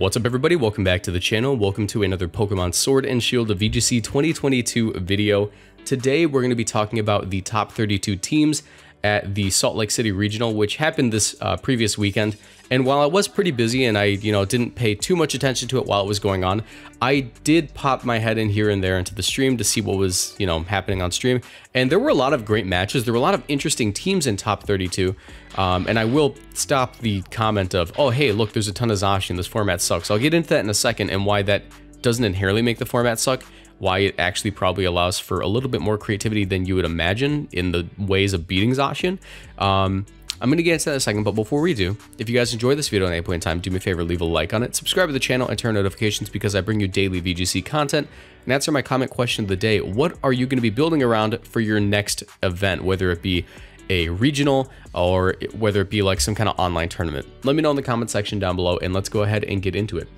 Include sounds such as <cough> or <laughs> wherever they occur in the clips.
What's up everybody, welcome back to the channel, welcome to another Pokemon Sword and Shield VGC 2022 video. Today we're going to be talking about the top 32 teams at the Salt Lake City Regional, which happened this uh, previous weekend. And while I was pretty busy and I, you know, didn't pay too much attention to it while it was going on, I did pop my head in here and there into the stream to see what was, you know, happening on stream. And there were a lot of great matches. There were a lot of interesting teams in top 32. Um, and I will stop the comment of, oh, hey, look, there's a ton of Zacian. This format sucks. I'll get into that in a second and why that doesn't inherently make the format suck why it actually probably allows for a little bit more creativity than you would imagine in the ways of beating Zacian. Um, I'm going to get into that in a second, but before we do, if you guys enjoyed this video at any point in time, do me a favor, leave a like on it, subscribe to the channel, and turn notifications because I bring you daily VGC content, and answer my comment question of the day. What are you going to be building around for your next event, whether it be a regional or whether it be like some kind of online tournament? Let me know in the comment section down below, and let's go ahead and get into it.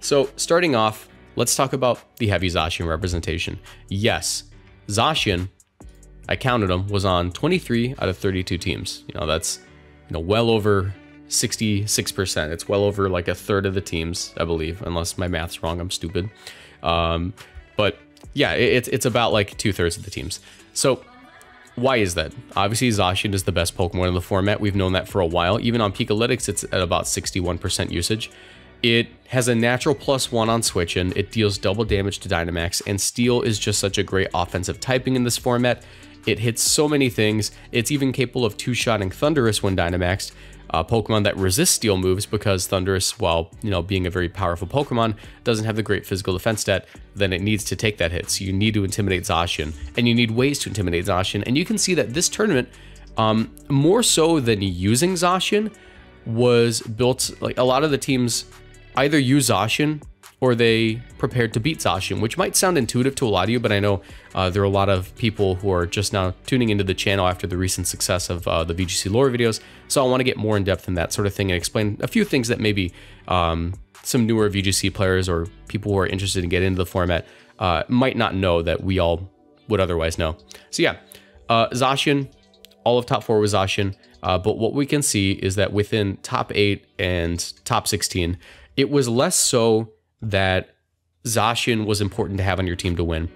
So starting off, Let's talk about the heavy Zacian representation. Yes, Zacian, I counted them, was on 23 out of 32 teams. You know, that's you know well over 66%. It's well over like a third of the teams, I believe, unless my math's wrong. I'm stupid. Um, but yeah, it's it's about like two thirds of the teams. So why is that? Obviously, Zacian is the best Pokemon in the format. We've known that for a while. Even on Pikalytics, it's at about 61% usage. It has a natural plus one on switching, it deals double damage to Dynamax, and Steel is just such a great offensive typing in this format. It hits so many things, it's even capable of two-shotting Thundurus when Dynamaxed, uh, Pokemon that resist Steel moves because Thundurus, while you know being a very powerful Pokemon, doesn't have the great physical defense stat, then it needs to take that hit. So you need to intimidate Zacian, and you need ways to intimidate Zacian. And you can see that this tournament, um, more so than using Zacian, was built like a lot of the teams either use Zacian or they prepared to beat Zacian, which might sound intuitive to a lot of you, but I know uh, there are a lot of people who are just now tuning into the channel after the recent success of uh, the VGC lore videos. So I want to get more in depth in that sort of thing and explain a few things that maybe um, some newer VGC players or people who are interested in getting into the format uh, might not know that we all would otherwise know. So yeah, uh, all of top four was Zacian. Uh, but what we can see is that within top eight and top 16, it was less so that Zacian was important to have on your team to win,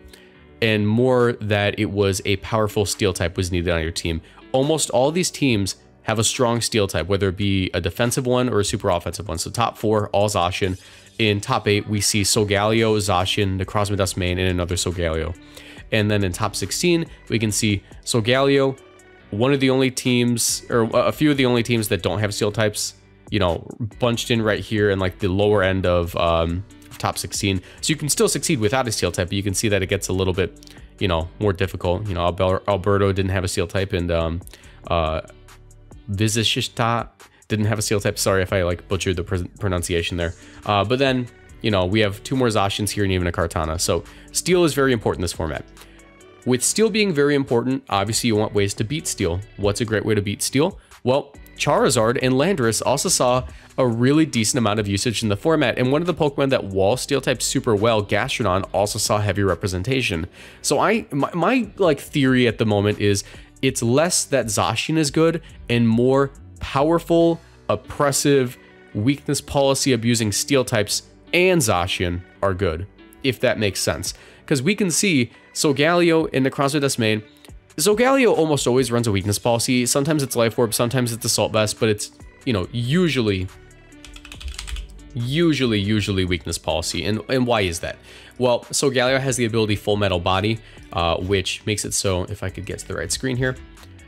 and more that it was a powerful steel type was needed on your team. Almost all these teams have a strong steel type, whether it be a defensive one or a super offensive one. So top four, all Zacian. In top eight, we see Solgaleo, Zacian, Necrozma Mane, and another Solgaleo. And then in top 16, we can see Solgaleo, one of the only teams, or a few of the only teams that don't have steel types you know, bunched in right here in like the lower end of um, top 16. So you can still succeed without a steel type, but you can see that it gets a little bit, you know, more difficult. You know, Alberto didn't have a steel type and um, uh, didn't have a steel type. Sorry if I like butchered the pr pronunciation there. Uh, but then, you know, we have two more Zacians here and even a Kartana. So steel is very important in this format. With steel being very important, obviously you want ways to beat steel. What's a great way to beat steel? Well, Charizard and Landorus also saw a really decent amount of usage in the format, and one of the Pokemon that wall steel types super well, Gastrodon, also saw heavy representation. So I, my, my like theory at the moment is it's less that Zacian is good and more powerful, oppressive, weakness policy abusing steel types and Zacian are good, if that makes sense. Because we can see Solgaleo and Necrozma Duskmane Solgaleo almost always runs a weakness policy. Sometimes it's Life Orb, sometimes it's Assault Vest, but it's, you know, usually, usually, usually weakness policy. And, and why is that? Well, Solgaleo has the ability Full Metal Body, uh, which makes it so, if I could get to the right screen here,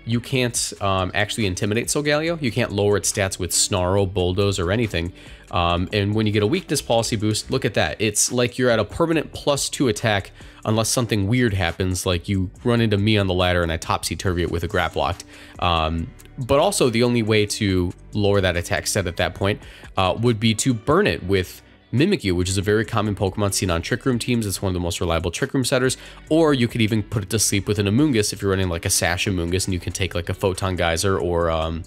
you can't um, actually intimidate Solgaleo. You can't lower its stats with Snarl, Bulldoze, or anything. Um, and when you get a weakness policy boost, look at that. It's like you're at a permanent plus two attack unless something weird happens, like you run into me on the ladder and I topsy-turvy it with a Grapploct. Um, but also the only way to lower that attack set at that point uh, would be to burn it with Mimikyu, which is a very common Pokemon seen on Trick Room teams. It's one of the most reliable Trick Room setters. Or you could even put it to sleep with an Amoonguss if you're running like a Sash Amoonguss and you can take like a Photon Geyser or um,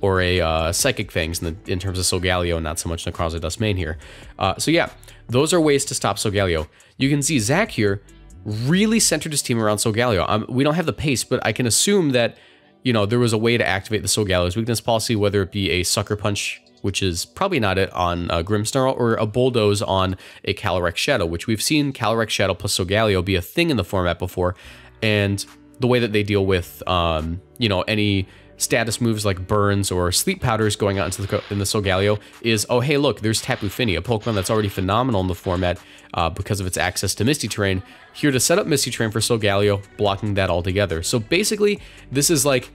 or a uh, Psychic Fangs in, the, in terms of Solgaleo, not so much Necrozma Duskmane here. Uh, so yeah, those are ways to stop Solgaleo. You can see Zach here really centered his team around Solgaleo. Um, we don't have the pace, but I can assume that, you know, there was a way to activate the Solgaleo's weakness policy, whether it be a Sucker Punch which is probably not it on uh, Grimmsnarl, or a Bulldoze on a Calyrex Shadow, which we've seen Calyrex Shadow plus Solgaleo be a thing in the format before, and the way that they deal with, um, you know, any status moves like burns or sleep powders going out into the in the Solgaleo is, oh hey look, there's Tapu Fini, a Pokemon that's already phenomenal in the format uh, because of its access to Misty Terrain. Here to set up Misty Terrain for Solgaleo, blocking that altogether. So basically, this is like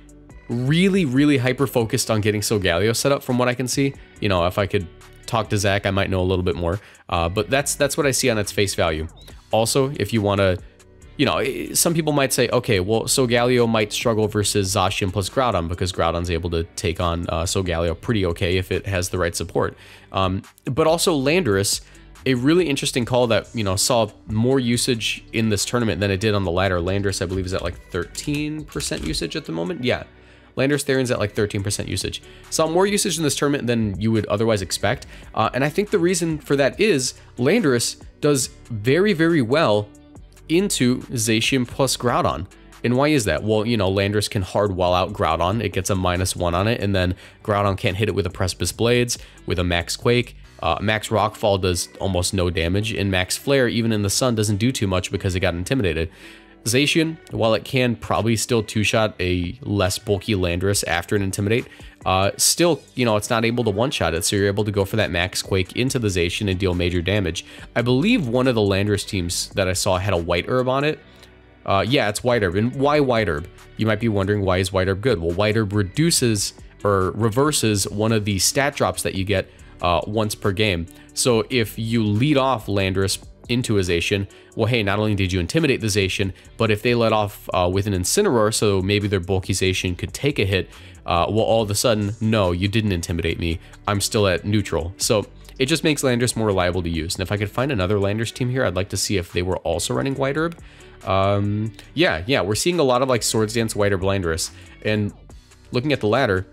really, really hyper focused on getting Solgaleo set up from what I can see. You know, if I could talk to Zach, I might know a little bit more. Uh, but that's that's what I see on its face value. Also, if you want to you know, eh, some people might say, okay, well, Solgaleo might struggle versus Zacian plus Groudon because Groudon's able to take on uh, Solgaleo pretty okay if it has the right support. Um, but also Landorus, a really interesting call that, you know, saw more usage in this tournament than it did on the ladder. Landorus, I believe, is at like 13% usage at the moment. Yeah. Landorus Therian's at like 13% usage. Saw more usage in this tournament than you would otherwise expect. Uh, and I think the reason for that is Landorus does very, very well into Zacian plus Groudon. And why is that? Well, you know, Landorus can hard wall out Groudon. It gets a minus one on it, and then Groudon can't hit it with a Precipice Blades, with a Max Quake. Uh, Max Rockfall does almost no damage, and Max Flare, even in the sun, doesn't do too much because it got intimidated. Zacian, while it can probably still two-shot a less bulky Landorus after an Intimidate, uh, still, you know, it's not able to one-shot it, so you're able to go for that Max Quake into the Zacian and deal major damage. I believe one of the Landorus teams that I saw had a White Herb on it. Uh, yeah, it's White Herb. And why White Herb? You might be wondering, why is White Herb good? Well, White Herb reduces or reverses one of the stat drops that you get uh, once per game. So if you lead off Landorus into a Zacian, well, hey, not only did you intimidate the Zacian, but if they let off uh, with an Incineroar, so maybe their bulky Zacian could take a hit, uh, well, all of a sudden, no, you didn't intimidate me. I'm still at neutral. So it just makes Landorus more reliable to use. And if I could find another Landorus team here, I'd like to see if they were also running White Herb. Um, yeah, yeah, we're seeing a lot of like Swords Dance White Herb Landorus. And looking at the ladder,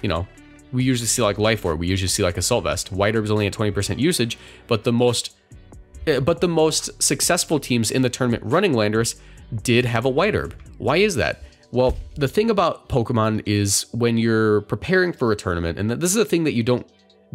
you know, we usually see like Life Orb, we usually see like Assault Vest. White Herb's only at 20% usage, but the most but the most successful teams in the tournament running Landorus did have a White Herb. Why is that? Well, the thing about Pokemon is when you're preparing for a tournament, and this is a thing that you don't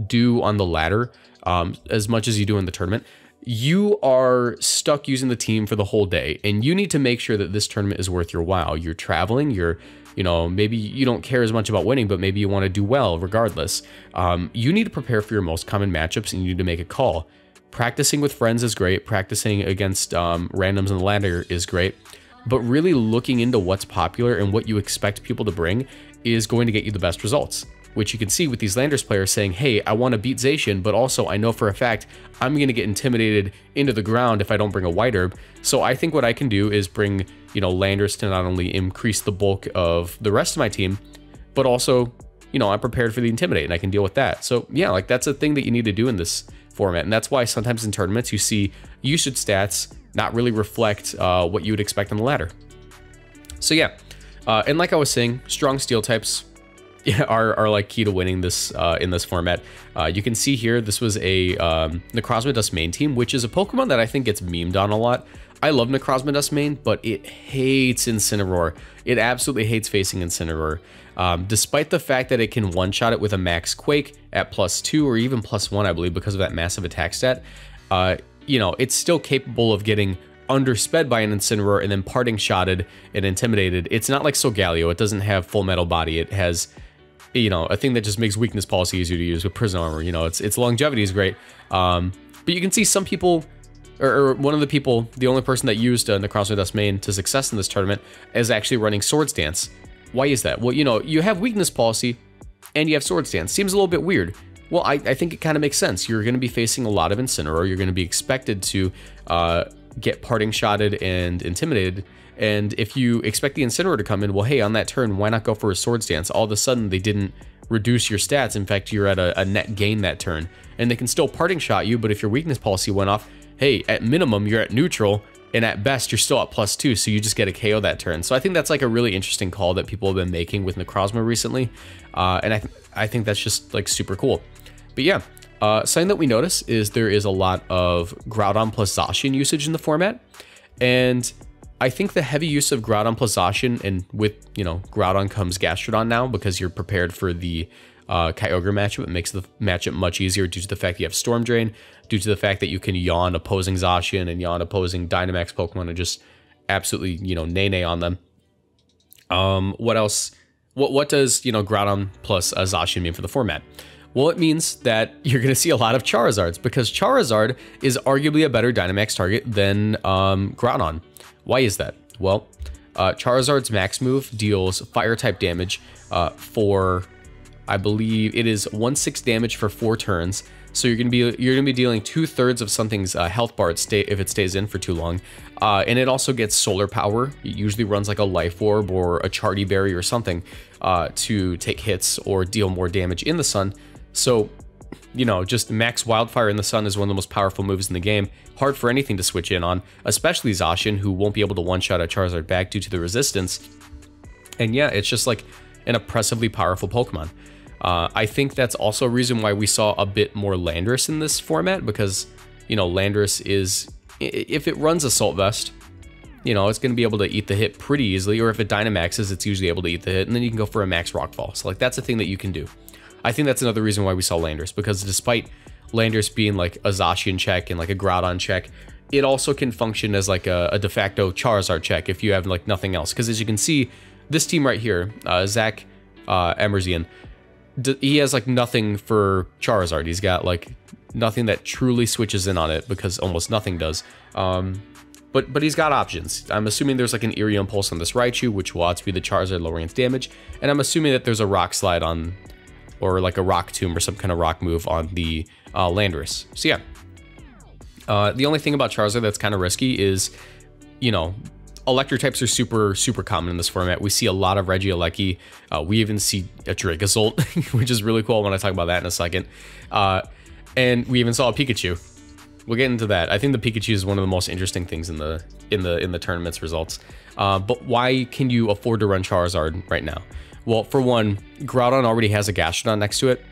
do on the ladder um, as much as you do in the tournament, you are stuck using the team for the whole day, and you need to make sure that this tournament is worth your while. You're traveling, you're you know, maybe you don't care as much about winning, but maybe you want to do well regardless. Um, you need to prepare for your most common matchups and you need to make a call. Practicing with friends is great. Practicing against um, randoms in the ladder is great. But really looking into what's popular and what you expect people to bring is going to get you the best results. Which you can see with these Landorus players saying, hey, I want to beat Zacian, but also I know for a fact I'm going to get intimidated into the ground if I don't bring a White Herb. So I think what I can do is bring, you know, Landorus to not only increase the bulk of the rest of my team, but also, you know, I'm prepared for the Intimidate and I can deal with that. So yeah, like that's a thing that you need to do in this format. And that's why sometimes in tournaments you see usage stats not really reflect uh, what you would expect on the ladder. So yeah, uh, and like I was saying, strong steel types <laughs> are, are like key to winning this uh, in this format. Uh, you can see here, this was a um, Necrozma Duskmane team, which is a Pokemon that I think gets memed on a lot. I love Necrozma mane, but it hates Incineroar. It absolutely hates facing Incineroar. Um, despite the fact that it can one-shot it with a max Quake at plus two or even plus one, I believe, because of that massive attack stat, uh, you know, it's still capable of getting undersped by an Incineroar and then parting shotted and intimidated. It's not like Solgaleo. It doesn't have full metal body. It has, you know, a thing that just makes weakness policy easier to use with Prism Armor. You know, its its longevity is great. Um, but you can see some people, or, or, one of the people, the only person that used uh, Necrozma mane to success in this tournament is actually running Swords Dance. Why is that? Well, you know, you have weakness policy and you have Swords Dance. Seems a little bit weird. Well, I, I think it kind of makes sense. You're going to be facing a lot of Incineroar. You're going to be expected to uh, get parting shotted and intimidated. And if you expect the Incineroar to come in, well, hey, on that turn, why not go for a Swords Dance? All of a sudden, they didn't reduce your stats. In fact, you're at a, a net gain that turn. And they can still parting shot you, but if your weakness policy went off, hey, at minimum, you're at neutral, and at best you're still at plus two, so you just get a KO that turn. So I think that's like a really interesting call that people have been making with Necrozma recently, uh, and I, th I think that's just like super cool. But yeah, uh, something that we notice is there is a lot of Groudon plus Zacian usage in the format, and I think the heavy use of Groudon plus Zacian, and with, you know, Groudon comes Gastrodon now because you're prepared for the uh, Kyogre matchup. It makes the matchup much easier due to the fact you have Storm Drain, due to the fact that you can yawn opposing Zacian and yawn opposing Dynamax Pokemon and just absolutely, you know, nay-nay on them. Um, what else? What what does you know Groudon plus a Zacian mean for the format? Well, it means that <laughs> you're going to see a lot of Charizards because Charizard is arguably a better Dynamax target than um, Groudon. Why is that? Well, uh, Charizard's max move deals fire type damage uh, for, I believe it is one six damage for four turns. So you're gonna be you're gonna be dealing two thirds of something's uh, health bar if it stays in for too long, uh, and it also gets solar power. It usually runs like a life orb or a Charti Berry or something uh, to take hits or deal more damage in the sun. So, you know, just max Wildfire in the Sun is one of the most powerful moves in the game. Hard for anything to switch in on, especially Zacian, who won't be able to one-shot a Charizard back due to the resistance. And yeah, it's just like an oppressively powerful Pokemon. Uh, I think that's also a reason why we saw a bit more Landorus in this format, because, you know, Landorus is, if it runs Assault Vest, you know, it's going to be able to eat the hit pretty easily, or if it Dynamaxes, it's usually able to eat the hit, and then you can go for a Max Rockfall. So, like, that's a thing that you can do. I think that's another reason why we saw Landorus, because despite Landorus being like a Zacian check and like a Groudon check, it also can function as like a, a de facto Charizard check if you have like nothing else. Because as you can see, this team right here, uh, Zach uh, Emerzian, he has like nothing for Charizard. He's got like nothing that truly switches in on it because almost nothing does. Um, but but he's got options. I'm assuming there's like an Eerie Impulse on this Raichu, which will outspeed the Charizard, lowering its damage. And I'm assuming that there's a Rock Slide on or like a rock tomb or some kind of rock move on the uh, Landorus. So yeah, uh, the only thing about Charizard that's kind of risky is, you know, electric types are super, super common in this format. We see a lot of Regieleki. Uh, we even see a Dracozolt, <laughs> which is really cool I talk about that in a second. Uh, and we even saw a Pikachu. We'll get into that. I think the Pikachu is one of the most interesting things in the in the in the tournament's results. Uh, but why can you afford to run Charizard right now? Well, for one, Groudon already has a Gastrodon next to it.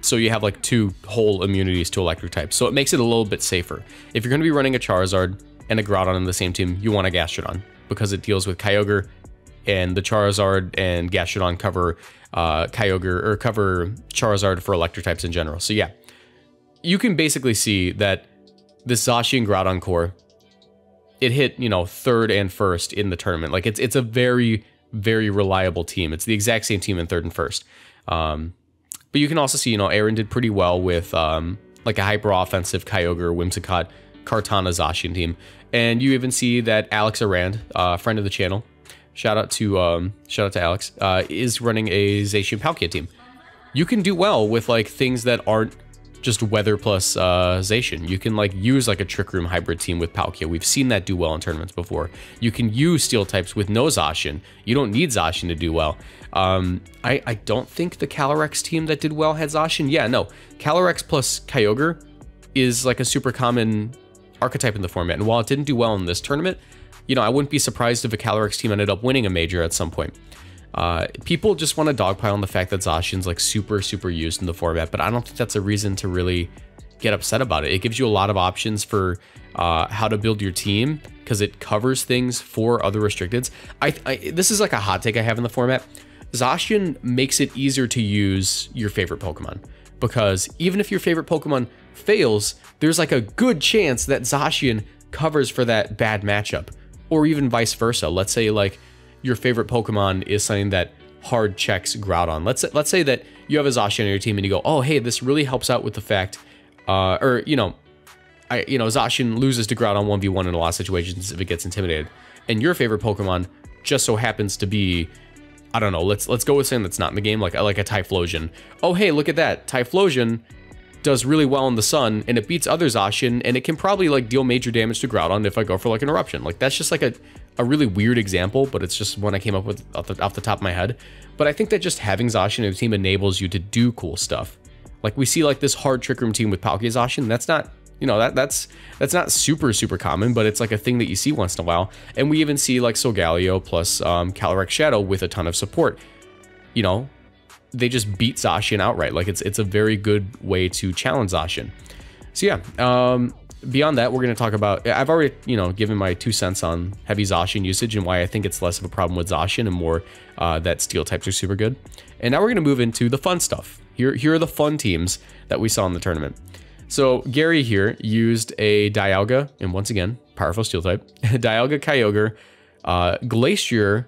So you have like two whole immunities to electric types. So it makes it a little bit safer. If you're going to be running a Charizard and a Groudon in the same team, you want a Gastrodon because it deals with Kyogre and the Charizard and Gastrodon cover uh, Kyogre or cover Charizard for electric types in general. So yeah, you can basically see that this Zacian Groudon core, it hit, you know, third and first in the tournament. Like it's it's a very very reliable team. It's the exact same team in third and first. Um, but you can also see, you know, Aaron did pretty well with um, like a hyper offensive Kyogre, Whimsicott, Kartana Zacian team. And you even see that Alex Arand, uh, friend of the channel, shout out to um, shout out to Alex, uh, is running a Zacian Palkia team. You can do well with like things that aren't just weather plus uh, Zacian. You can like use like a Trick Room hybrid team with Palkia. We've seen that do well in tournaments before. You can use Steel types with no Zacian. You don't need Zacian to do well. Um, I, I don't think the Calyrex team that did well had Zacian. Yeah, no. Calyrex plus Kyogre is like a super common archetype in the format. And while it didn't do well in this tournament, you know, I wouldn't be surprised if a Calyrex team ended up winning a major at some point. Uh, people just want to dogpile on the fact that Zacian's like super, super used in the format, but I don't think that's a reason to really get upset about it. It gives you a lot of options for uh, how to build your team because it covers things for other restricteds. I, I, this is like a hot take I have in the format. Zacian makes it easier to use your favorite Pokemon because even if your favorite Pokemon fails, there's like a good chance that Zacian covers for that bad matchup, or even vice versa. Let's say like your favorite Pokemon is something that hard checks Groudon. Let's let's say that you have a Zacian on your team and you go, oh hey, this really helps out with the fact, uh, or you know, I you know Zacian loses to Groudon one v one in a lot of situations if it gets intimidated, and your favorite Pokemon just so happens to be. I don't know. Let's let's go with something that's not in the game, like like a Typhlosion. Oh hey, look at that! Typhlosion does really well in the sun, and it beats other Zacian, and it can probably like deal major damage to Groudon if I go for like an eruption. Like that's just like a a really weird example, but it's just one I came up with off the, off the top of my head. But I think that just having Zacian in a team enables you to do cool stuff. Like we see like this hard Trick Room team with Palkia Zacian, that's not, you know, that that's that's not super, super common, but it's like a thing that you see once in a while. And we even see like Solgaleo plus um, Calyrex Shadow with a ton of support. You know, they just beat Zacian outright. Like it's it's a very good way to challenge Zacian. So yeah, um, beyond that, we're going to talk about. I've already, you know, given my two cents on heavy Zacian usage and why I think it's less of a problem with Zacian and more uh, that steel types are super good. And now we're going to move into the fun stuff. Here, here are the fun teams that we saw in the tournament. So Gary here used a Dialga, and once again, powerful steel type, <laughs> Dialga Kyogre, uh, Glastrier,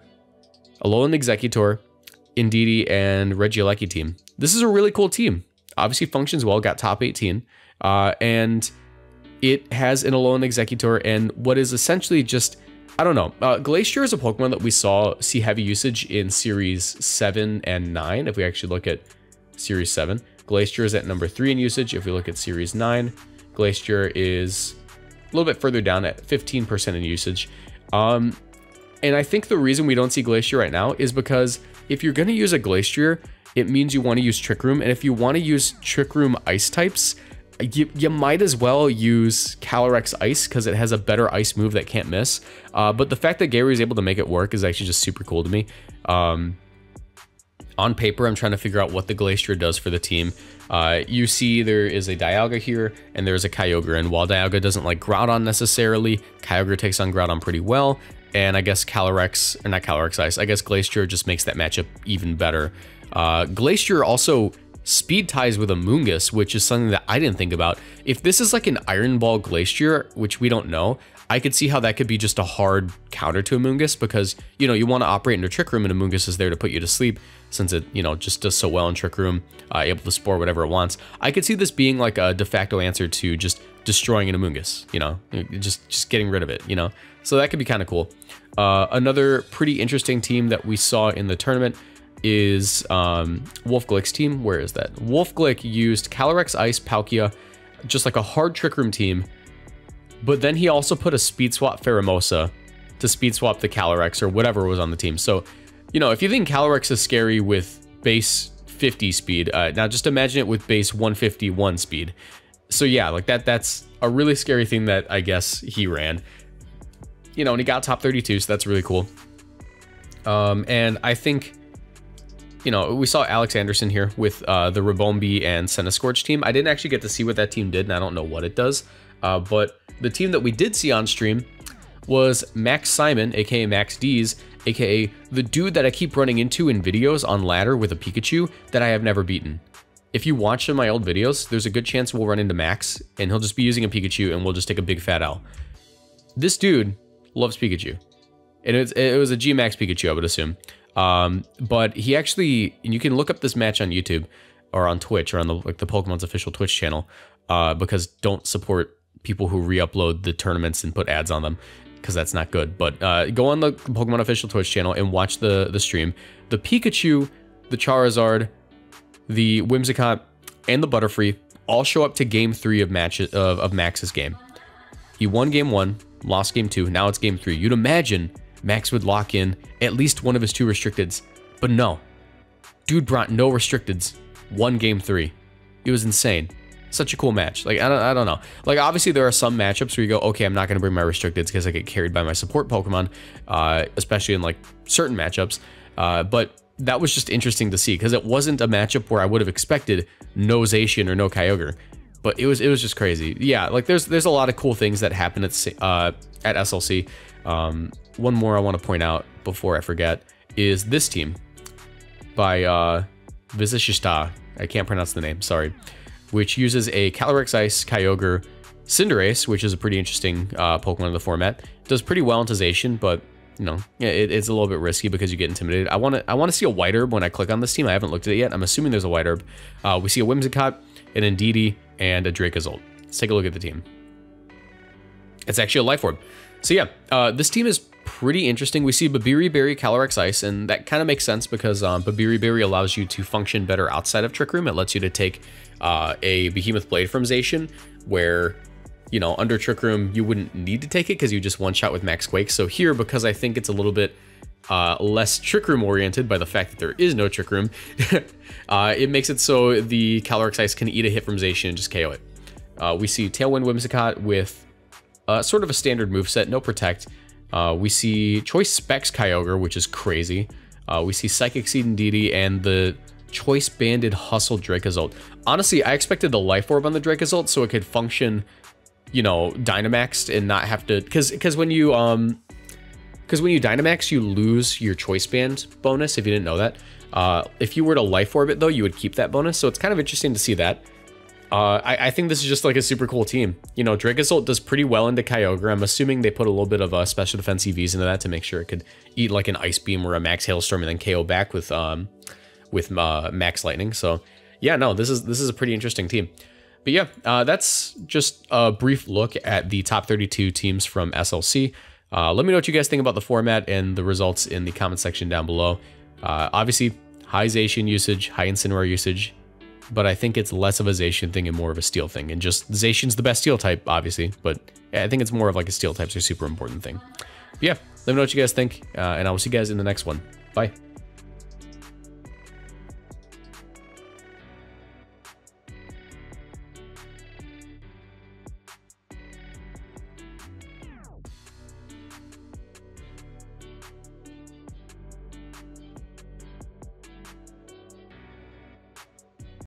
Alolan Exeggutor, Indeedee, and Regieleki team. This is a really cool team. Obviously functions well, got top 18, uh, and it has an Alolan Exeggutor and what is essentially just, I don't know, uh, Glastrier is a Pokemon that we saw see heavy usage in Series 7 and 9, if we actually look at Series 7. Glastrier is at number 3 in usage. If we look at Series 9, Glastrier is a little bit further down at 15% in usage. Um, and I think the reason we don't see Glastrier right now is because if you're going to use a Glastrier, it means you want to use Trick Room. And if you want to use Trick Room Ice types, you, you might as well use Calyrex Ice because it has a better ice move that can't miss. Uh, but the fact that Gary is able to make it work is actually just super cool to me. Um, on paper, I'm trying to figure out what the Glastrier does for the team. Uh, you see there is a Dialga here, and there's a Kyogre, and while Dialga doesn't like Groudon necessarily, Kyogre takes on Groudon pretty well, and I guess Calyrex, or not Calyrex Ice, I guess Glastrier just makes that matchup even better. Uh, Glastrier also speed ties with Amoonguss, which is something that I didn't think about. If this is like an Iron Ball Glastrier, which we don't know, I could see how that could be just a hard counter to Amoonguss because, you know, you want to operate in a Trick Room and Amoonguss is there to put you to sleep since it, you know, just does so well in Trick Room, uh, able to spore whatever it wants. I could see this being like a de facto answer to just destroying an Amoonguss, you know, just, just getting rid of it, you know? So that could be kind of cool. Uh, another pretty interesting team that we saw in the tournament is um, Wolfe Glick's team. Where is that? Wolfe Glick used Calyrex Ice Palkia, just like a hard Trick Room team, but then he also put a Speed Swap Pheromosa to Speed Swap the Calyrex or whatever was on the team. So, you know, if you think Calyrex is scary with base 50 speed, uh, now just imagine it with base 151 speed. So yeah, like that, that's a really scary thing that I guess he ran. You know, and he got top 32, so that's really cool. Um, and I think you know, we saw Alex Anderson here with uh, the Ribombee and Centiskorch team. I didn't actually get to see what that team did, and I don't know what it does. Uh, but the team that we did see on stream was Max Simon, aka Max D's, aka the dude that I keep running into in videos on ladder with a Pikachu that I have never beaten. If you watch my old videos, there's a good chance we'll run into Max, and he'll just be using a Pikachu, and we'll just take a big fat L. This dude loves Pikachu. And it was, it was a G-Max Pikachu, I would assume. Um, but he actually, and you can look up this match on YouTube or on Twitch or on the like the Pokemon's official Twitch channel, uh, because don't support people who re-upload the tournaments and put ads on them because that's not good. But uh, go on the Pokemon official Twitch channel and watch the the stream. The Pikachu, the Charizard, the Whimsicott, and the Butterfree all show up to game three of matches of, of Max's game. He won game one, lost game two, now it's game three. You'd imagine Max would lock in at least one of his two restricteds. But no. Dude brought no restricteds. One game three. It was insane. Such a cool match. Like, I don't, I don't know. Like, obviously, there are some matchups where you go, okay, I'm not going to bring my restricteds because I get carried by my support Pokemon, uh, especially in, like, certain matchups. Uh, but that was just interesting to see because it wasn't a matchup where I would have expected no Zacian or no Kyogre. But it was it was just crazy. Yeah, like there's there's a lot of cool things that happen at uh, at SLC. Um, one more I want to point out before I forget is this team by uh, Vizishista. I can't pronounce the name, sorry. Which uses a Calyrex Ice Kyogre Cinderace, which is a pretty interesting uh, Pokemon in the format. Does pretty well in Zacian, but you know, it, it's a little bit risky because you get intimidated. I want to I want to see a White Herb when I click on this team. I haven't looked at it yet. I'm assuming there's a White Herb. Uh, we see a Whimsicott, an Indeedee, and a Dracozolt. Let's take a look at the team. It's actually a Life Orb. So yeah, uh, this team is pretty interesting. We see Babiri Berry, Calyrex Ice, and that kind of makes sense because um, Babiri Berry allows you to function better outside of Trick Room. It lets you to take uh, a Behemoth Blade from Zacian, where, you know, under Trick Room, you wouldn't need to take it because you just one-shot with Max Quake. So here, because I think it's a little bit uh, less Trick Room oriented by the fact that there is no Trick Room, <laughs> uh, it makes it so the Calyrex Ice can eat a hit from Zacian and just KO it. Uh, we see Tailwind Whimsicott with uh, sort of a standard move set, no Protect, uh, we see Choice Specs Kyogre, which is crazy. Uh, we see Psychic Seed and Indeedee and the Choice Banded Hustle Dracozolt. Honestly, I expected the Life Orb on the Dracozolt so it could function you know, Dynamaxed and not have to, because because when you um, because when you Dynamax, you lose your choice band bonus. If you didn't know that, uh, if you were to Life Orb it though, you would keep that bonus. So it's kind of interesting to see that. Uh, I, I, think this is just like a super cool team. You know, Dracozolt does pretty well into Kyogre. I'm assuming they put a little bit of uh, special defense EVs into that to make sure it could eat like an Ice Beam or a Max Hailstorm and then KO back with um with uh, Max Lightning. So yeah, no, this is this is a pretty interesting team. But yeah, uh, that's just a brief look at the top 32 teams from SLC. Uh, let me know what you guys think about the format and the results in the comment section down below. Uh, obviously, high Zacian usage, high Incineroar usage, but I think it's less of a Zacian thing and more of a Steel thing. And just Zacian's the best Steel type, obviously, but I think it's more of like a Steel type's a super important thing. But yeah, let me know what you guys think, uh, and I will see you guys in the next one. Bye.